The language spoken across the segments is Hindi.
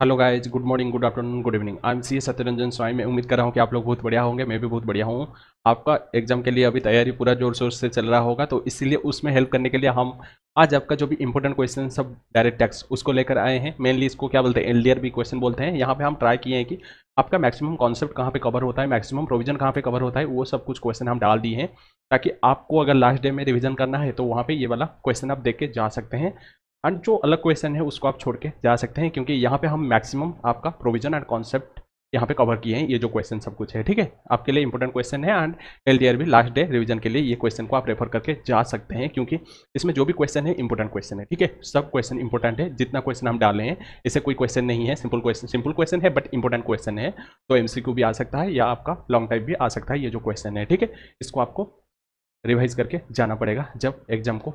Hello guys good morning good afternoon good evening I am C Satyaranjan Swami मैं उम्मीद कर रहा हूँ कि आप लोग बहुत बढ़िया होंगे। मैं भी बहुत बढ़िया हूँ। आपका एग्ज़ाम के लिए अभी तैयारी पूरा ज़ोर शोर से चल रहा होगा तो इसीलिए उसमें हेल्प करने के लिए हम आज आपका जो भी इंपॉर्टेंट क्वेश्चन सब डायरेक्ट टैक्स उसको लेकर आए हैं। मेनली इसको क्या बोलते हैं? एल भी क्वेश्चन बोलते हैं। यहाँ पे हम ट्राई किए हैं कि आपका मैक्सिमम कॉन्सेप्ट कहाँ पे कवर होता है मैक्सिमम प्रोविज़न कहाँ पे कवर होता है, वो सब कुछ क्वेश्चन हम डाल दिए हैं। ताकि आपको अगर लास्ट डे में रिविजन करना है तो वहाँ पे ये वाला क्वेश्चन आप देख के जा सकते हैं। एंड जो अलग क्वेश्चन है, उसको आप छोड़ के जा सकते हैं, क्योंकि यहाँ पे हम मैक्सिमम आपका प्रोविज़न एंड कॉन्सेप्ट यहाँ पे कवर किए हैं, ये जो क्वेश्चन सब कुछ है, ठीक है? आपके लिए इंपॉर्टेंट क्वेश्चन है एंड एल भी लास्ट डे रिवीजन के लिए ये क्वेश्चन को आप रेफर करके जा सकते हैं, क्योंकि इसमें जो भी क्वेश्चन है इंपॉर्टेंट क्वेश्चन है, ठीक है? सब क्वेश्चन इंपॉर्टेंट है, जितना क्वेश्चन हम डाले हैं इसे कोई क्वेश्चन नहीं है सिंपल क्वेश्चन सिंपल क्वेश्चन है बट इंपॉर्टेंट क्वेश्चन है तो एमसीक्यू भी आ सकता है या आपका लॉन्ग टाइप भी आ सकता है, ये जो क्वेश्चन है, ठीक है? इसको आपको रिवाइज करके जाना पड़ेगा जब एग्ज़ाम को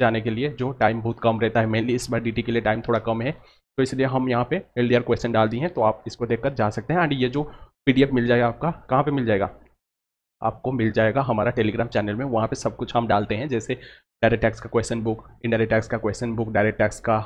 जाने के लिए, जो टाइम बहुत कम रहता है मेनली इस बार डीटी के लिए टाइम थोड़ा कम है। तो इसलिए हम यहाँ पे एलडीआर क्वेश्चन डाल दिए हैं तो आप इसको देखकर जा सकते हैं। एंड ये जो पीडीएफ मिल जाएगा आपका, कहाँ पर मिल जाएगा? आपको मिल जाएगा हमारा टेलीग्राम चैनल में। वहाँ पे सब कुछ हम डालते हैं, जैसे डायरेक्ट टैक्स का क्वेश्चन बुक इनडायरेक्ट टैक्स का क्वेश्चन बुक डायरेक्ट टैक्स का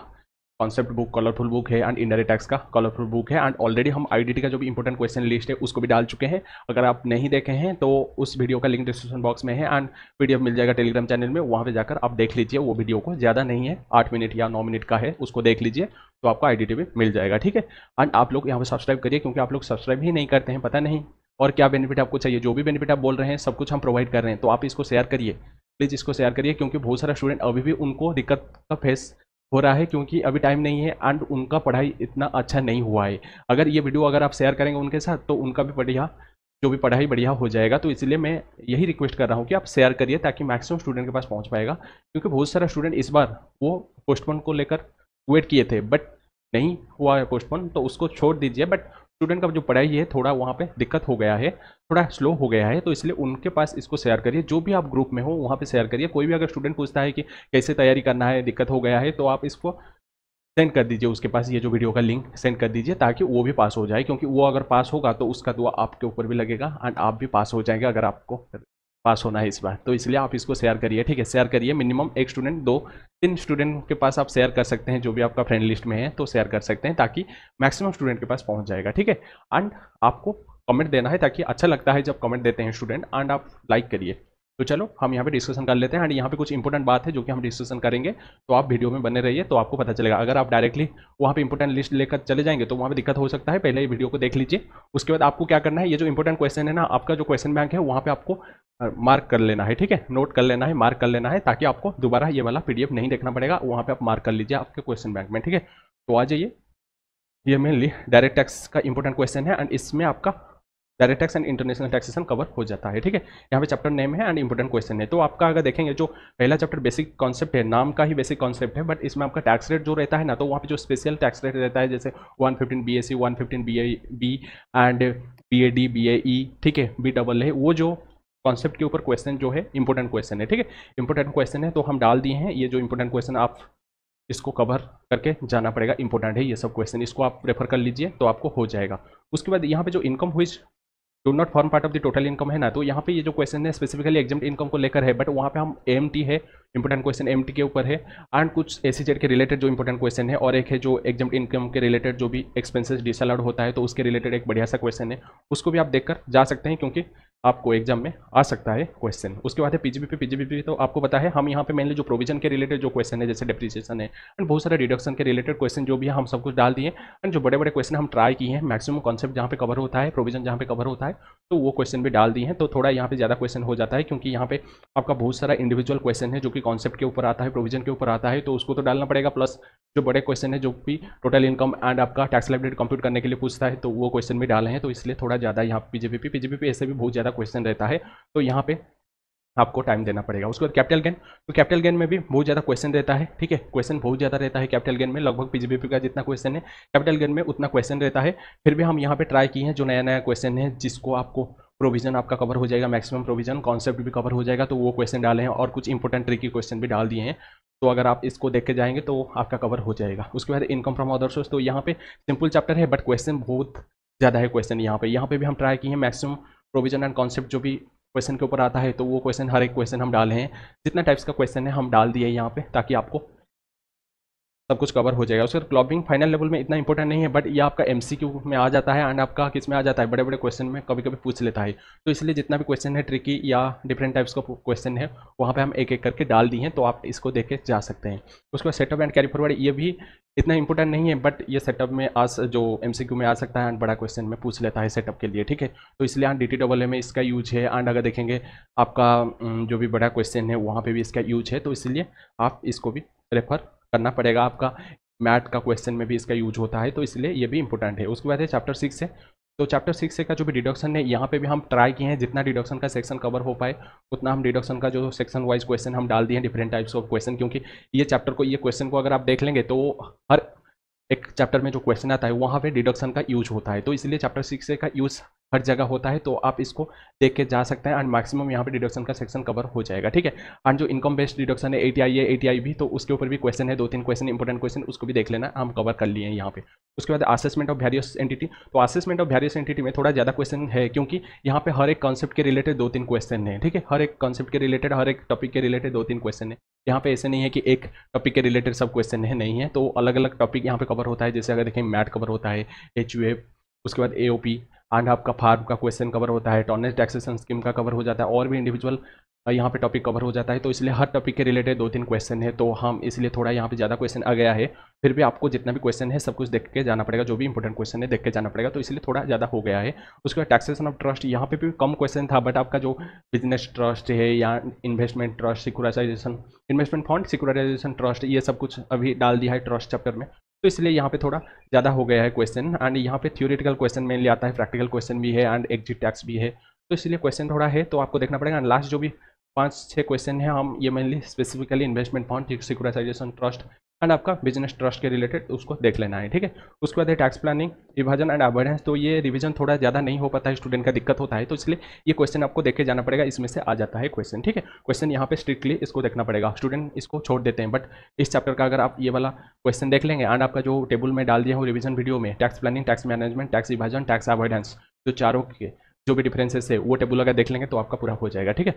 कॉन्सेप्ट बुक कलरफुल बुक है एंड इंडायरेक्ट टैक्स का कलरफुल बुक है एंड ऑलरेडी हम आईडीटी का जो भी इंपॉर्टेंट क्वेश्चन लिस्ट है उसको भी डाल चुके हैं। अगर आप नहीं देखे हैं तो उस वीडियो का लिंक डिस्क्रिप्शन बॉक्स में है एंड वीडियो मिल जाएगा टेलीग्राम चैनल में। वहाँ पर जाकर आप देख लीजिए वो वीडियो को। ज़्यादा नहीं है, आठ मिनट या नौ मिनट का है, उसको देख लीजिए तो आपको आई भी मिल जाएगा, ठीक है? एंड आप लोग यहाँ पर सब्सक्राइब करिए क्योंकि आप लोग सब्सक्राइब ही नहीं करते हैं, पता नहीं। और क्या बेनिफिट आपको चाहिए? जो भी बेनिफिट आप बोल रहे हैं, सब कुछ हम प्रोवाइड कर रहे हैं तो आप इसको शेयर करिए। प्लीज़ इसको शेयर करिए क्योंकि बहुत सारा स्टूडेंट अभी भी उनको दिक्कत का फेस हो रहा है क्योंकि अभी टाइम नहीं है एंड उनका पढ़ाई इतना अच्छा नहीं हुआ है। अगर ये वीडियो अगर आप शेयर करेंगे उनके साथ तो उनका भी बढ़िया, जो भी पढ़ाई बढ़िया हो जाएगा। तो इसलिए मैं यही रिक्वेस्ट कर रहा हूँ कि आप शेयर करिए ताकि मैक्सिमम स्टूडेंट के पास पहुँच पाएगा। क्योंकि बहुत सारा स्टूडेंट इस बार वो पोस्टपोन को लेकर वेट किए थे बट नहीं हुआ है पोस्टपोन तो उसको छोड़ दीजिए। बट स्टूडेंट का जो पढ़ाई है, थोड़ा वहाँ पे दिक्कत हो गया है, थोड़ा स्लो हो गया है तो इसलिए उनके पास इसको शेयर करिए। जो भी आप ग्रुप में हो, वहाँ पे शेयर करिए। कोई भी अगर स्टूडेंट पूछता है कि कैसे तैयारी करना है, दिक्कत हो गया है तो आप इसको सेंड कर दीजिए उसके पास। ये जो वीडियो का लिंक सेंड कर दीजिए ताकि वो भी पास हो जाए, क्योंकि वो अगर पास होगा तो उसका दुआ आपके ऊपर भी लगेगा एंड आप भी पास हो जाएँगे अगर आपको पास होना है इस बार। तो इसलिए आप इसको शेयर करिए, ठीक है? शेयर करिए मिनिमम एक स्टूडेंट दो, तीन स्टूडेंट के पास आप शेयर कर सकते हैं, जो भी आपका फ्रेंड लिस्ट में है तो शेयर कर सकते हैं, ताकि मैक्सिमम स्टूडेंट के पास पहुँच जाएगा, ठीक है? एंड आपको कमेंट देना है, ताकि अच्छा लगता है जब कमेंट देते हैं स्टूडेंट एंड आप लाइक करिए। तो चलो, हम यहाँ पे डिस्कशन कर लेते हैं एंड यहाँ पे कुछ इंपॉर्टेंट बात है जो कि हम डिस्कशन करेंगे। तो आप वीडियो में बने रहिए तो आपको पता चलेगा। अगर आप डायरेक्टली वहाँ पे इंपॉर्टेंट लिस्ट लेकर चले जाएँगे तो वहाँ पे दिक्कत हो सकता है, पहले ये वीडियो को देख लीजिए। उसके बाद आपको क्या करना है, ये जो इंपॉर्टेंट क्वेश्चन है ना, आपका जो क्वेश्चन बैंक है, वहाँ पर आपको मार्क कर लेना है, ठीक है? नोट कर लेना है मार्क कर लेना है, ताकि आपको दोबारा ये वाला पीडीएफ नहीं देखना पड़ेगा। वहाँ पर आप मार्क कर लीजिए आपके क्वेश्चन बैंक में, ठीक है? तो आ जाइए। ये मेनली डायरेक्ट टैक्स का इंपॉर्टेंट क्वेश्चन है एंड इसमें आपका direct tax and international taxation cover हो जाता है, ठीक है? यहाँ पे चैप्टर नेम है एंड इंपॉर्टेंट क्वेश्चन है। तो आपका अगर देखेंगे, जो पहला चैप्टर बेसिक कॉन्सेप्ट है, नाम का ही बेसिक कॉन्सेप्ट है बट इसमें आपका टैक्स रेट जो रहता है ना तो वहाँ पे जो स्पेशल टैक्स रेट रहता है, जैसे one fifteen B S C one fifteen B A B and B A D B A E ठीक है? बी डबल है वो जो कॉन्सेप्ट के ऊपर क्वेश्चन जो है इंपॉर्टेंट क्वेश्चन है, ठीक है? इंपॉर्टेंट क्वेश्चन है तो हम डाल दिए हैं। ये जो इंपॉर्टेंट क्वेश्चन आप इसको कवर करके जाना पड़ेगा इंपॉर्टेंट है ये सब क्वेश्चन इसको आप रेफर कर लीजिए तो आपको हो जाएगा। उसके बाद यहाँ पे जो इनकम हुई do not form part of the total income है ना? तो यहाँ पे ये जो क्वेश्चन है स्पेसिफिकली एग्ज़ाम इनकम को लेकर है बट वहाँ पे हम एमटी है इंपॉर्टेंट क्वेश्चन एमटी के ऊपर है एंड कुछ ए के रिलेटेड जो इंपॉर्टेंट क्वेश्चन है, और एक है जो एग्ज़ाम इनकम के रिलेटेड जो भी एक्सपेंसेस डिसअलाउड होता है तो उसके रिलेटेड एक बढ़िया सा क्वेश्चन है, उसको भी आप देखकर जा सकते हैं, क्योंकि आपको एग्ज़ाम में आ सकता है क्वेश्चन उसके बाद है पीजीबीपी पीजीबीपी तो आपको पता है, हम यहाँ पे मेनली जो प्रोविज़न के रिलेटेड जो क्वेश्चन है, जैसे डेप्रिसिएशन है एंड बहुत सारे डिडक्शन के रिलेटेड क्वेश्चन जो भी है, हम सब कुछ डाल दिए एंड जो बड़े बड़े क्वेश्चन हम ट्राई किए हैं मैक्सिमम कॉन्सेप्ट जहाँ पे कवर होता है प्रोविज़न जहाँ पे कवर होता है तो वो क्वेश्चन भी डाल दिए हैं तो थोड़ा यहाँ पे ज़्यादा क्वेश्चन हो जाता है, क्योंकि यहाँ पे आपका बहुत सारा इंडिविजुअल क्वेश्चन है, जो कि कॉन्सेप्ट के ऊपर आता है प्रोविज़न के ऊपर आता है तो उसको तो डालना पड़ेगा प्लस जो बड़े क्वेश्चन है, जो भी टोटल इनकम एंड आपका टैक्स लाइब्रेरी कंप्यूट करने के लिए पूछता है तो वो क्वेश्चन भी डाले हैं तो इसलिए थोड़ा ज़्यादा यहाँ पीजीपी पीजीपी ऐसे भी बहुत ज़्यादा क्वेश्चन रहता है तो यहाँ पे आपको टाइम देना पड़ेगा। उसके बाद कैपिटल गेन तो कैपिटल गेन में भी बहुत ज़्यादा क्वेश्चन रहता है, ठीक है? क्वेश्चन बहुत ज़्यादा रहता है कैपिटल गेन में, लगभग पीजीबीपी का जितना क्वेश्चन है कैपिटल गेन में उतना क्वेश्चन रहता है। फिर भी हम यहाँ पे ट्राई किए हैं, जो नया नया क्वेश्चन है, जिसको आपको प्रोविज़न आपका कवर हो जाएगा मैक्सिमम प्रोविज़न कॉन्सेप्ट भी कवर हो जाएगा तो वो क्वेश्चन डाले हैं और कुछ इंपॉर्टेंट ट्रिकी क्वेश्चन भी डाल दिए हैं। तो अगर आप इसको देख के जाएँगे तो आपका कवर हो जाएगा। उसके बाद इनकम फ्रॉम अदर सोर्स तो यहाँ पे सिंपल चैप्टर है बट क्वेश्चन बहुत ज़्यादा है क्वेश्चन यहाँ पे। यहाँ पे भी हम ट्राई किए हैं मैक्सिमम प्रोविज़न एंड कॉन्सेप्ट जो भी क्वेश्चन के ऊपर आता है तो वो क्वेश्चन हर एक क्वेश्चन हम डाले हैं। जितना टाइप्स का क्वेश्चन है, हम डाल दिए यहाँ पे, ताकि आपको सब कुछ कवर हो जाएगा। उसके बाद क्लॉबिंग फाइनल लेवल में इतना इंपॉर्टेंट नहीं है बट ये आपका एमसीक्यू में आ जाता है एंड आपका किसमें आ जाता है बड़े बड़े क्वेश्चन में कभी कभी पूछ लेता है। तो इसलिए जितना भी क्वेश्चन है ट्रिकी या डिफरेंट टाइप्स का क्वेश्चन है, वहाँ पर हम एक एक करके डाल दिए हैं तो आप इसको देख के जा सकते हैं। उसके बाद सेटअप एंड कैरी फॉरवर्ड ये भी इतना इंपॉर्टेंट नहीं है बट ये सेटअप में आज जो एमसीक्यू में आ सकता है एंड बड़ा क्वेश्चन में पूछ लेता है सेटअप के लिए, ठीक है? तो इसलिए डी टी डबल में इसका यूज़ है एंड अगर देखेंगे आपका जो भी बड़ा क्वेश्चन है, वहाँ पर भी इसका यूज़ है तो इसलिए आप इसको भी रेफर करना पड़ेगा आपका। मैथ का क्वेश्चन में भी इसका यूज़ होता है तो इसलिए ये भी इंपॉर्टेंट है। उसके बाद है चैप्टर सिक्स है तो चैप्टर सिक्स का जो भी डिडक्शन है, यहाँ पे भी हम ट्राई किए हैं, जितना डिडक्शन का सेक्शन कवर हो पाए, उतना हम डिडक्शन का जो सेक्शन वाइज क्वेश्चन हम डाल दिए हैं डिफरेंट टाइप्स ऑफ़ क्वेश्चन क्योंकि ये चैप्टर को, ये क्वेश्चन को अगर आप देख लेंगे तो हर एक चैप्टर में जो क्वेश्चन आता है, वहाँ पे डिडक्शन का यूज़ होता है। तो इसलिए चैप्टर सिक्स का यूज़ हर जगह होता है तो आप इसको देख के जा सकते हैं। एंड मैक्सिमम यहाँ पे डिडक्शन का सेक्शन कवर हो जाएगा, ठीक है? एंड जो इनकम बेस्ड डिडक्शन है ए है ए भी तो उसके ऊपर भी क्वेश्चन है, दो तीन क्वेश्चन इंपॉर्टेंट क्वेश्चन उसको भी देख लेना, हम कवर कर लिए हैं यहाँ पे। उसके बाद असेसमेंट ऑफ़ वेरियस एंटिटी तो असेसमेंट ऑफ़ वेरियस एंटिटी में थोड़ा ज़्यादा क्वेश्चन है, क्योंकि यहाँ पे हर एक कॉन्सेप्ट के रिलेटेड दो तीन क्वेश्चन है, ठीक है? हर एक कॉन्सेप्ट के रिलेटेड हर एक टॉपिक के रिलेटेड दो तीन क्वेश्चन है। यहाँ पे ऐसे नहीं है कि एक टॉपिक के रिलेटेड सब क्वेश्चन है, नहीं है तो अलग अलग टॉपिक यहाँ पे कवर होता है, जैसे अगर देखें मैट कवर होता है एच उसके बाद एओपी एंड आपका फार्म का क्वेश्चन कवर होता है टॉनेज टैक्सेशन स्कीम का कवर हो जाता है, और भी इंडिविजुअल यहाँ पे टॉपिक कवर हो जाता है। तो इसलिए हर टॉपिक के रिलेटेड दो तीन क्वेश्चन है। तो हम इसलिए थोड़ा यहाँ पे ज़्यादा क्वेश्चन आ गया है। फिर भी आपको जितना भी क्वेश्चन है, सब कुछ देख के जाना पड़ेगा। जो भी इंपॉर्टेंट क्वेश्चन है, देख के जाना पड़ेगा। तो इसलिए थोड़ा ज़्यादा हो गया है। उसके बाद टैक्सेशन ऑफ़ ट्रस्ट यहाँ पे भी कम क्वेश्चन था बट आपका जो बिज़नेस ट्रस्ट है या investment trust securitisation investment fund securitisation trust ये सब कुछ अभी डाल दिया है ट्रस्ट चैप्टर में। तो इसलिए यहाँ पे थोड़ा ज़्यादा हो गया है क्वेश्चन एंड यहाँ पे थियोरिटिकल क्वेश्चन मेनली आता है प्रैक्टिकल क्वेश्चन भी है एंड एग्जिट टैक्स भी है। तो इसलिए क्वेश्चन थोड़ा है तो आपको देखना पड़ेगा। एंड लास्ट जो भी पाँच छः क्वेश्चन है, हम ये mainly specifically investment fund securitisation trust and आपका बिज़नेस ट्रस्ट के रिलेटेड उसको देख लेना है, ठीक है? उसके बाद है टैक्स प्लानिंग विभाजन एंड अवॉइडेंस तो ये रिवीजन थोड़ा ज़्यादा नहीं हो पाता है स्टूडेंट का दिक्कत होता है तो इसलिए ये क्वेश्चन आपको देख जाना पड़ेगा, इसमें से आ जाता है क्वेश्चन ठीक है? क्वेश्चन यहाँ पे स्ट्रिक्टली इसको देखना पड़ेगा स्टूडेंट इसको छोड़ देते हैं बट इस चैप्टर का अगर आप ये वाला क्वेश्चन देख लेंगे एंड आपका जो टेबल में डाल दिया हो रिविजन वीडियो में tax planning tax management tax विभाजन टैक्स अवॉइडेंस जो चारों के, जो भी डिफरेंसेस है, वो टेबल अगर देख लेंगे तो आपका पूरा हो जाएगा, ठीक है?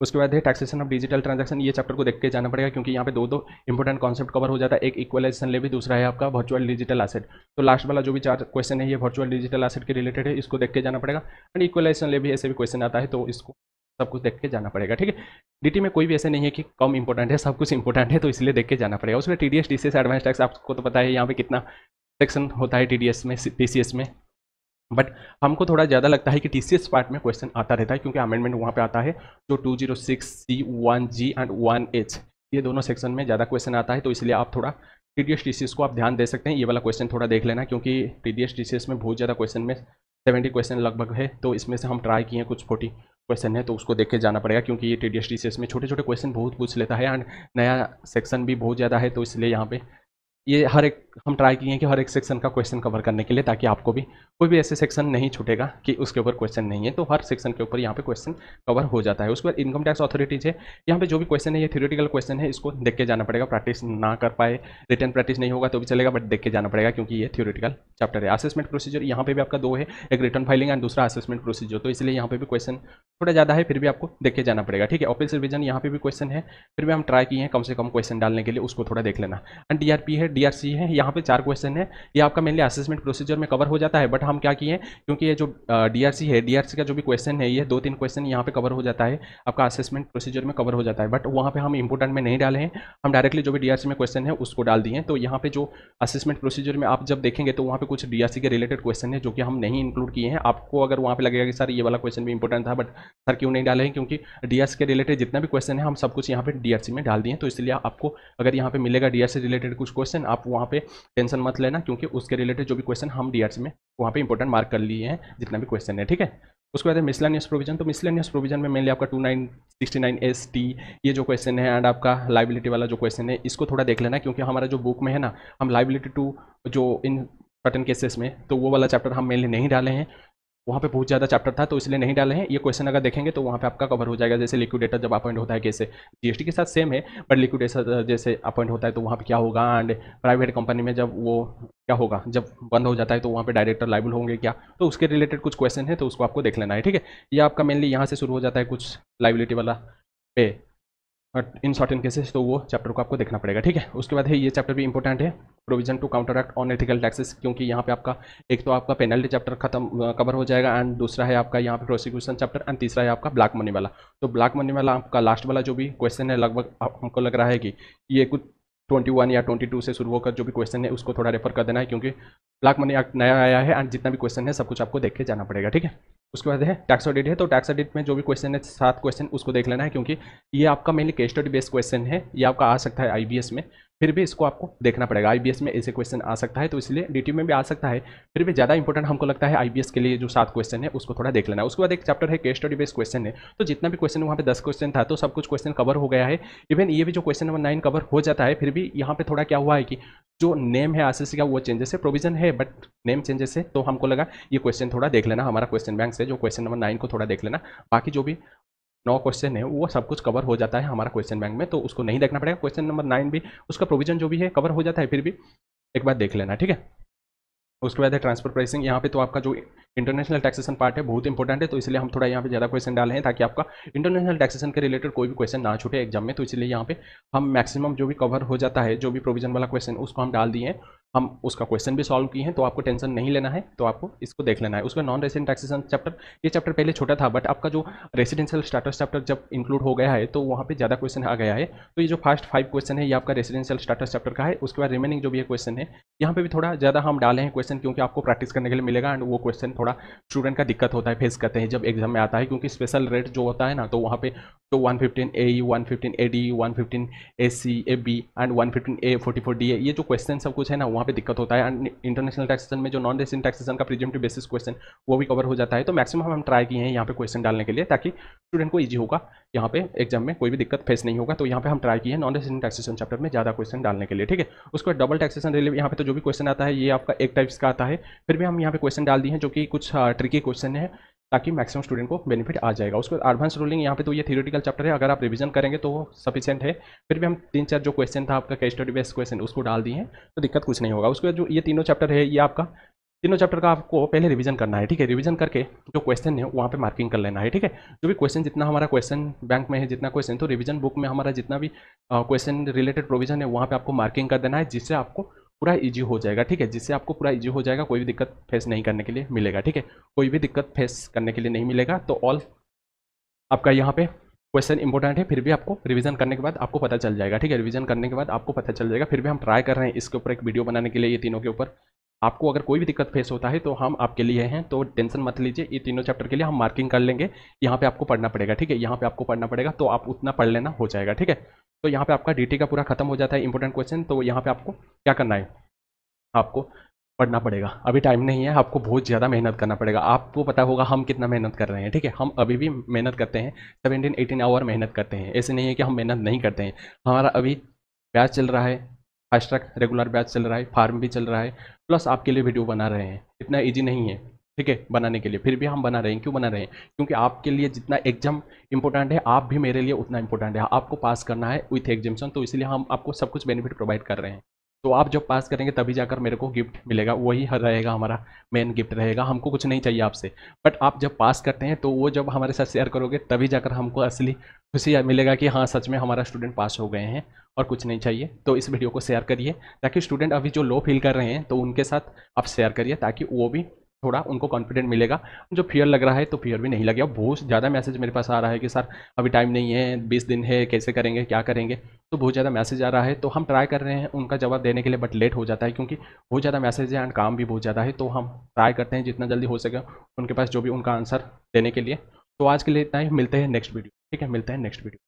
उसके बाद है टैक्सेशन ऑफ़ डिजिटल ट्रांजैक्शन ये चैप्टर को देख के जाना पड़ेगा क्योंकि यहाँ पे दो दो इंपॉर्टेंट कॉन्सेप्ट कवर हो जाता है, एक इक्वलाइजेशन ले भी, दूसरा है आपका वर्चुअल डिजिटल एसेट तो लास्ट वाला जो भी चार क्वेश्चन है, ये वर्चुअल डिजिटल एसेट के रिलेटेड है, इसको देख के जाना पड़ेगा. एंड इक्वलाइजेशन भी ऐसे भी क्वेश्चन आता है तो इसको सब कुछ देख के जाना पड़ेगा, ठीक है? डीटी में कोई भी ऐसे नहीं है कि कम इंपॉर्टेंट है, सब कुछ इंपॉर्टेंट है तो इसलिए देख के जाना पड़ेगा. उसमें T D S T C S advance tax आपको तो पता है यहाँ पे कितना सेक्शन होता है टी डी एस में टी सी एस में. बट हमको थोड़ा ज़्यादा लगता है कि टीसीएस पार्ट में क्वेश्चन आता रहता है, क्योंकि अमेंडमेंट वहाँ पे आता है, जो two zero six C one G and one H ये दोनों सेक्शन में ज़्यादा क्वेश्चन आता है तो इसलिए आप थोड़ा टी डी एस को आप ध्यान दे सकते हैं। ये वाला क्वेश्चन थोड़ा देख लेना, क्योंकि टी डी एस में बहुत ज़्यादा क्वेश्चन में सेवेंटी क्वेश्चन लगभग है तो इसमें से हम ट्राई किए कुछ फोर्टी क्वेश्चन है तो उसको देख के जाना पड़ेगा, क्योंकि ये टी डी एस में छोटे छोटे क्वेश्चन बहुत पूछ लेता है एंड नया सेक्शन भी बहुत ज़्यादा है तो इसलिए यहाँ पे ये हर एक हम ट्राई किए हैं कि हर एक सेक्शन का क्वेश्चन कवर करने के लिए ताकि आपको भी कोई भी ऐसे सेक्शन नहीं छूटेगा कि उसके ऊपर क्वेश्चन नहीं है। तो हर सेक्शन के ऊपर यहाँ पे क्वेश्चन कवर हो जाता है। उसके बाद इनकम टैक्स अथॉरिटीज है। यहाँ पे जो भी क्वेश्चन है, ये थ्योरेटिकल क्वेश्चन है, इसको देख के जाना पड़ेगा। प्रैक्टिस ना कर पाए रिटर्न प्रैक्टिस नहीं होगा तो भी चलेगा बट देख के जाना पड़ेगा क्योंकि ये थ्योरेटिकल चैप्टर है। असेसमेंट प्रोसीजर यहाँ पे भी आपका दो है, एक रिटर्न फाइलिंग एंड दूसरा असेसमेंट प्रोसीजर तो इसलिए यहाँ पे भी क्वेश्चन थोड़ा ज़्यादा है, फिर भी आपको देख के जाना पड़ेगा। ठीक है ऑफ़िस रिविजन यहाँ पे भी क्वेश्चन है। फिर भी हम ट्राई किए हैं कम से कम क्वेश्चन डालने के लिए, उसको थोड़ा देख लेना। एंड डी है डी है, यहाँ पे चार क्वेश्चन है। ये आपका मेनली असेसमेंट प्रोसीजर में कवर हो जाता है बट हम क्या किए क्योंकि ये जो डीआरसी है डीआरसी का जो भी क्वेश्चन है, ये दो तीन क्वेश्चन यहाँ पे कवर हो जाता है। आपका असेसमेंट प्रोसीजर में कवर हो जाता है। बट वहाँ पे हम इंपोर्टेंट में नहीं डाले हैं। हम डायरेक्टली जो भी डीआरसी में क्वेश्चन है, उसको डाल दिए तो यहाँ पे जो असेसमेंट प्रोसीजर में आप जब देखेंगे तो वहाँ पे कुछ डीआरसी के रिलेटेड क्वेश्चन है, जो कि हम नहीं इंक्लूड किए हैं। आपको अगर वहाँ पे लगेगा कि सर, ये वाला क्वेश्चन भी इंपॉर्टेंट था बट सर क्यों नहीं डाले हैं? क्योंकि डीआरसी के रिलेटेड जितना भी क्वेश्चन है, हम सब कुछ यहाँ पे डीआरसी में डाल दिए तो इसलिए आपको अगर यहाँ पे मिलेगा डीआरसी रिलेटेड कुछ क्वेश्चन आप वहाँ पे टेंशन मत लेना, क्योंकि उसके रिलेटेड जो भी क्वेश्चन हम डीआरसी में वहाँ पे इंपॉर्टेंट मार्क कर लिए हैं, जितना भी क्वेश्चन है, ठीक है? उसके बाद मिसलानियस प्रोविज़न तो मिसलानियस प्रोविज़न में मेनली आपका two nine sixty nine S T ये जो क्वेश्चन है एंड आपका लाइबिलिटी वाला जो क्वेश्चन है, इसको थोड़ा देख लेना, क्योंकि हमारा जो बुक में है ना, हम लाइबिलिटी टू जो इन सर्टन केसेस में तो वो वाला चैप्टर हम मेनली नहीं डाले हैं। वहाँ पे बहुत ज़्यादा चैप्टर था तो इसलिए नहीं डाले हैं। ये क्वेश्चन अगर देखेंगे तो वहाँ पे आपका कवर हो जाएगा। जैसे लिक्विडेटर जब अपॉइंट होता है कैसे जीएसटी के साथ सेम है बट लिक्विडेटर जैसे अपॉइंट होता है तो वहाँ पे क्या होगा? एंड प्राइवेट कंपनी में जब वो क्या होगा? जब बंद हो जाता है तो वहाँ पे डायरेक्टर लाइबल होंगे क्या? तो उसके रिलेटेड कुछ क्वेश्चन है तो उसको आपको देख लेना है, ठीक है? ये आपका मेनली यहाँ से शुरू हो जाता है कुछ लाइबिलिटी वाला पे। इन सर्टेन केसेस तो वो चैप्टर को आपको देखना पड़ेगा, ठीक है? उसके बाद है, ये चैप्टर भी इंपॉर्टेंट है provision to counter act on ethical taxes क्योंकि यहाँ पे आपका, एक तो आपका पेनल्टी चैप्टर खत्म कवर हो जाएगा एंड दूसरा है आपका यहाँ पे प्रोसिक्यूशन चैप्टर एंड तीसरा है आपका ब्लैक मनी वाला। तो ब्लैक मनी वाला आपका लास्ट वाला जो भी क्वेश्चन है, लगभग हमको लग रहा है कि ये कुछ ट्वेंटी वन या ट्वेंटी टू से शुरू होकर जो भी क्वेश्चन है, उसको थोड़ा रेफर कर देना है, क्योंकि ब्लैक मनी एक्ट नया आया है एंड जितना भी क्वेश्चन है, सब कुछ आपको देख के जाना पड़ेगा, ठीक है? उसके बाद है टैक्स ऑडिट है तो टैक्स ऑडिट में जो भी क्वेश्चन है, सात क्वेश्चन उसको देख लेना है, क्योंकि ये आपका mainly case study based question है, ये आपका आ सकता है आईबीएस में। फिर भी इसको आपको देखना पड़ेगा। आईबीएस में ऐसे क्वेश्चन आ सकता है तो इसलिए डीटी में भी आ सकता है। फिर भी ज़्यादा इंपॉर्टेंट हमको लगता है आईबीएस के लिए जो सात क्वेश्चन है, उसको थोड़ा देख लेना। है उसके बाद एक चैप्टर है केस स्टडी बेस्ड क्वेश्चन है। तो जितना भी क्वेश्चन वहाँ पे दस क्वेश्चन था तो सब कुछ क्वेश्चन कवर हो गया है। इवन ये भी जो क्वेश्चन नंबर नाइन कवर हो जाता है, फिर भी यहाँ पे थोड़ा क्या हुआ है कि जो नेम है आर का, वो चेंजेस है प्रोविज़न है बट नेम चेंजेस है तो हमको लगा ये क्वेश्चन थोड़ा देख लेना, हमारा क्वेश्चन बैंक से जो क्वेश्चन नंबर नाइन को थोड़ा देख लेना। बाकी जो भी नौ क्वेश्चन है, वो सब कुछ कवर हो जाता है हमारा क्वेश्चन बैंक में तो उसको नहीं देखना पड़ेगा। क्वेश्चन नंबर नाइन भी, उसका प्रोविज़न जो भी है कवर हो जाता है फिर भी। एक बार देख लेना, ठीक है? उसके बाद है ट्रांसफ़र प्राइसिंग यहाँ पे तो आपका जो इंटरनेशनल टैक्सेशन पार्ट है, बहुत इंपॉर्टेंट है तो इसलिए हम थोड़ा यहाँ पे ज़्यादा क्वेश्चन डाले हैं ताकि आपका इंटरनेशनल टैक्सेशन के रिलेटेड कोई भी क्वेश्चन ना छूटे एग्ज़ाम में। तो इसलिए यहाँ पे हम मैक्सिमम जो भी कवर हो जाता है, जो भी प्रोविज़न वाला क्वेश्चन उसको हम डाल दिए हैं। हम उसका क्वेश्चन भी सॉल्व किए हैं तो आपको टेंशन नहीं लेना है तो आपको इसको देख लेना है। उसका नॉन रेसिडेंट टैक्सेशन चैप्टर ये चैप्टर पहले छोटा था बट आपका जो रेसिडेंशियल स्टाटस चैप्टर जब इंक्लूड हो गया है तो वहाँ पे ज़्यादा क्वेश्चन आ गया है। तो ये जो फ़र्स्ट फाइव क्वेश्चन है, ये आपका रेसिडेंशियल स्टाटस चैप्टर का है। उसके बाद रिमेनिंग जो भी क्वेश्चन है, यहाँ पे भी थोड़ा ज़्यादा हम डाले हैं क्वेश्चन क्योंकि आपको प्रैक्टिस करने के लिए मिलेगा एंड वो क्वेश्चन थोड़ा स्टूडेंट का दिक्कत होता है फेस करते हैं, जब एग्ज़ाम में आता है, क्योंकि स्पेशल रेट जो होता है ना तो वहाँ पे तो 115 fifteen A E one fifteen A C A B and one fifteen A forty four D A ये जो क्वेश्चन सब कुछ है ना, वहाँ पे दिक्कत होता है। एंड इंटरनेशनल टैक्सेशन में जो नॉन रेसिडेंट टैक्सेशन का प्रिजेंटिव बेसिस क्वेश्चन वो भी कवर हो जाता है। तो मैक्सिमम हम ट्राई किए हैं यहाँ पे क्वेश्चन डालने के लिए, ताकि स्टूडेंट को ईजी होगा। यहाँ पे एग्ज़ाम में कोई भी दिक्कत फेस नहीं होगा। तो यहाँ पे हम ट्राई किए हैं नॉन रेसिडेंट टैक्सेशन चैप्टर में ज़्यादा क्वेश्चन डालने के लिए, ठीक है? उसके बाद डबल टैक्सेशन रिलेव यहाँ पे तो जो भी क्वेश्चन आता है, ये आपका एक टाइप्स का आता है। फिर भी हम यहाँ पे क्वेश्चन डाल दिए हैं, जो कि कुछ ट्रिकी क्वेश्चन है। ताकि मैक्सिमम स्टूडेंट को बेनिफिट आ जाएगा। उसके बाद एडवांस रूलिंग यहाँ पे तो ये थियोरिटिकल चैप्टर है। अगर आप रिवीजन करेंगे तो सफिशियंट है। फिर भी हम तीन चार जो क्वेश्चन था, आपका कैश स्टडी बेस्ड क्वेश्चन उसको डाल दिए हैं तो दिक्कत कुछ नहीं होगा। उसके बाद जो ये तीनों चैप्टर है, ये आपका, तीनों चैप्टर का आपको पहले रिवीजन करना है, ठीक है? रिवीजन करके जो क्वेश्चन है, वहाँ पे मार्किंग कर लेना है, ठीक है? जो भी क्वेश्चन जितना हमारा क्वेश्चन बैंक में है, जितना क्वेश्चन तो रिवीजन बुक में हमारा जितना भी क्वेश्चन रिलेटेड प्रोविज़न है, वहाँ पे आपको मार्किंग कर देना है, जिससे आपको पूरा इजी हो जाएगा, ठीक है? जिससे आपको पूरा इजी हो जाएगा, कोई भी दिक्कत फेस नहीं करने के लिए मिलेगा, ठीक है? कोई भी दिक्कत फेस करने के लिए नहीं मिलेगा तो ऑल आपका यहाँ पे क्वेश्चन इंपॉर्टेंट है, फिर भी आपको रिवीजन करने के बाद आपको पता चल जाएगा, ठीक है? रिवीजन करने के बाद आपको पता चल जाएगा, फिर भी हम ट्राई कर रहे हैं इसके ऊपर एक वीडियो बनाने के लिए, ये तीनों के ऊपर। आपको अगर कोई भी दिक्कत फेस होता है तो हम आपके लिए हैं तो टेंशन मत लीजिए, ये तीनों चैप्टर के लिए हम मार्किंग कर लेंगे, यहाँ पे आपको पढ़ना पड़ेगा, ठीक है? यहाँ पे आपको पढ़ना पड़ेगा तो आप उतना पढ़ लेना हो जाएगा, ठीक है? तो यहाँ पे आपका डीटी का पूरा खत्म हो जाता है इंपॉर्टेंट क्वेश्चन तो यहाँ पे आपको क्या करना है? आपको पढ़ना पड़ेगा। अभी टाइम नहीं है, आपको बहुत ज़्यादा मेहनत करना पड़ेगा। आपको पता होगा हम कितना मेहनत कर रहे हैं, ठीक है? हम अभी भी मेहनत करते हैं सेवेंटीन एटीन आवर मेहनत करते हैं। ऐसे नहीं है कि हम मेहनत नहीं करते हैं। हमारा अभी बैच चल रहा है फास्ट ट्रैक रेगुलर बैच चल रहा है फार्म भी चल रहा है प्लस आपके लिए वीडियो बना रहे हैं। इतना ईजी नहीं है। ठीक है, बनाने के लिए। फिर भी हम बना रहे हैं। क्यों बना रहे हैं? क्योंकि आपके लिए जितना एग्ज़ाम इंपॉर्टेंट है, आप भी मेरे लिए उतना इंपॉर्टेंट है। आपको पास करना है विथ एग्जामेशन तो इसलिए हम आपको सब कुछ बेनिफिट प्रोवाइड कर रहे हैं। तो आप जब पास करेंगे, तभी जाकर मेरे को गिफ्ट मिलेगा। वही रहेगा हमारा मेन गिफ्ट रहेगा। हमको कुछ नहीं चाहिए आपसे। बट आप जब पास करते हैं तो वो जब हमारे साथ शेयर करोगे, तभी जाकर हमको असली खुशी मिलेगा कि हाँ सच में हमारा स्टूडेंट पास हो गए हैं और कुछ नहीं चाहिए। तो इस वीडियो को शेयर करिए, ताकि स्टूडेंट अभी जो लो फील कर रहे हैं तो उनके साथ आप शेयर करिए, ताकि वो भी थोड़ा उनको कॉन्फिडेंट मिलेगा। जो फियर लग रहा है तो फियर भी नहीं लगेगा। बहुत ज़्यादा मैसेज मेरे पास आ रहा है कि, सर, अभी टाइम नहीं है, बीस दिन है, कैसे करेंगे, क्या करेंगे? तो बहुत ज़्यादा मैसेज आ रहा है। तो हम ट्राई कर रहे हैं उनका जवाब देने के लिए बट लेट हो जाता है क्योंकि बहुत ज़्यादा मैसेज है एंड काम भी बहुत ज़्यादा है। तो हम ट्राई करते हैं जितना जल्दी हो सके उनके पास जो भी उनका आंसर देने के लिए। तो आज के लिए इतना ही। मिलते हैं नेक्स्ट वीडियो ठीक है, मिलते हैं नेक्स्ट वीडियो